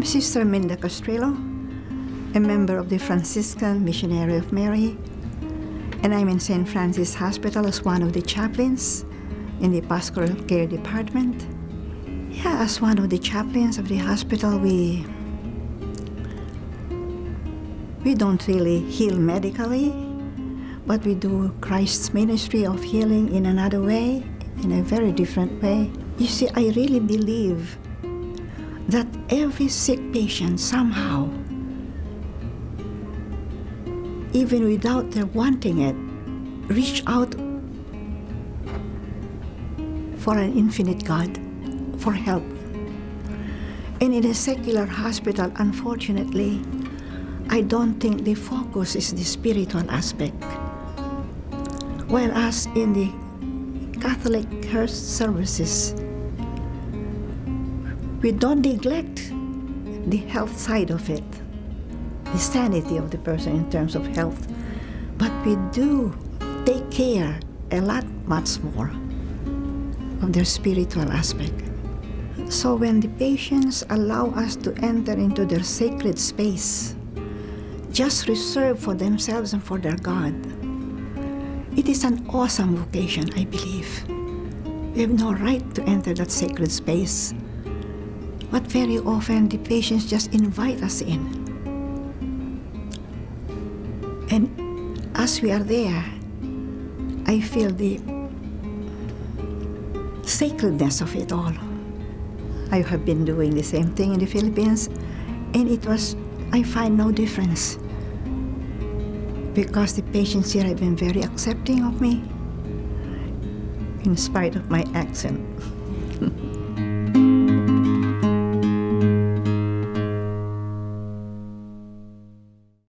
Sister Minda Castrillo, a member of the Franciscan Missionary of Mary, and I'm in St. Francis Hospital as one of the chaplains in the pastoral care department. Yeah, as one of the chaplains of the hospital, we we don't really heal medically, but we do Christ's ministry of healing in another way, in a very different way. You see, I really believe that every sick patient somehow, even without their wanting it, reach out for an infinite God, for help. And in a secular hospital, unfortunately, I don't think the focus is the spiritual aspect. Whereas in the Catholic health services, we don't neglect the health side of it, the sanity of the person in terms of health, but we do take care a lot much more of their spiritual aspect. So when the patients allow us to enter into their sacred space, just reserved for themselves and for their God, it is an awesome vocation, I believe. We have no right to enter that sacred space. But very often the patients just invite us in. And as we are there, I feel the sacredness of it all. I have been doing the same thing in the Philippines, and it was, I find no difference. Because the patients here have been very accepting of me, in spite of my accent.